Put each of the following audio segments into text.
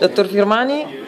Dottor Firmani,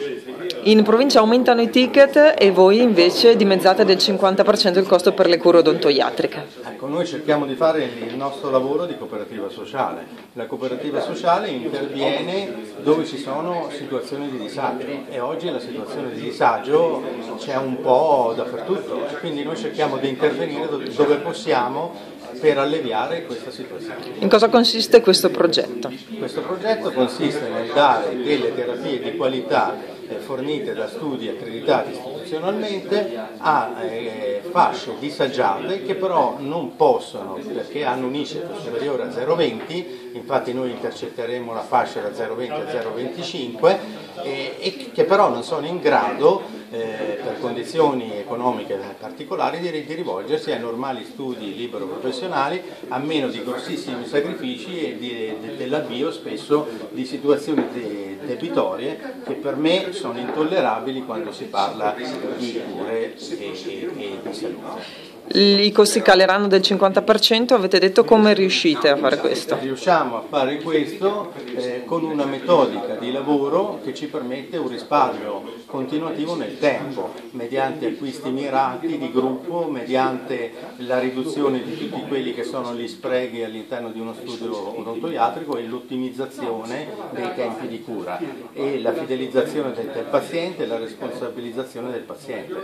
in provincia aumentano i ticket e voi invece dimezzate del 50% il costo per le cure odontoiatriche. Ecco, noi cerchiamo di fare il nostro lavoro di cooperativa sociale. La cooperativa sociale interviene dove ci sono situazioni di disagio e oggi la situazione di disagio c'è un po' dappertutto, quindi noi cerchiamo di intervenire dove possiamo per alleviare questa situazione. In cosa consiste questo progetto? Questo progetto consiste nel dare delle terapie di qualità fornite da studi accreditati istituzionalmente a eh, fasce disagiate che però non possono, perché hanno un ICEP superiore a 0,20, infatti noi intercetteremo la fascia da 0,20 a 0,25 eh, e che però non sono in grado eh, condizioni economiche particolari di, rivolgersi ai normali studi libero professionali a meno di grossissimi sacrifici e di, de, dell'avvio spesso di situazioni de, debitorie che per me sono intollerabili quando si parla di cure e, e, e di salute. I costi caleranno del 50%, avete detto come riuscite a fare questo? Riusciamo a fare questo eh, con una metodica di lavoro che ci permette un risparmio continuativo nel tempo, mediante acquisti mirati di gruppo, mediante la riduzione di tutti quelli che sono gli sprechi all'interno di uno studio odontoiatrico e l'ottimizzazione dei tempi di cura e la fidelizzazione del, del paziente e la responsabilizzazione del paziente.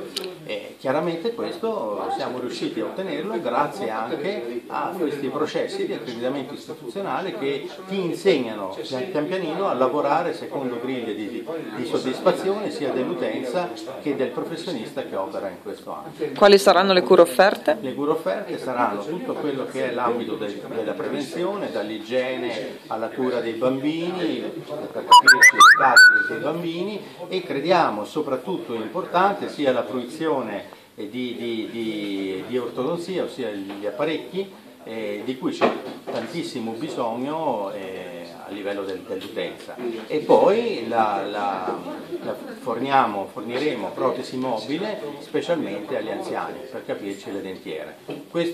E chiaramente questo siamo riusciti riusciti a ottenerlo grazie anche a questi processi di accreditamento istituzionale che ti insegnano pian pianino a lavorare secondo griglie di, di soddisfazione sia dell'utenza che del professionista che opera in questo ambito. Quali saranno le cure offerte? Le cure offerte saranno tutto quello che è l'ambito del, della prevenzione, dall'igiene alla cura dei bambini, per capirci i casi dei bambini e crediamo soprattutto importante sia la fruizione di, di, di, di ortodonzia, ossia gli apparecchi, eh, di cui c'è tantissimo bisogno eh, a livello del, dell'utenza. E poi la, la, la forniamo, forniremo protesi mobile specialmente agli anziani, per capirci le dentiere. Questo